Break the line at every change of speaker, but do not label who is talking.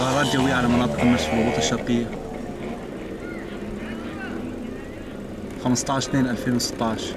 غارات جوية على مناطق النشط في الوسط الشرقية 15 2 2016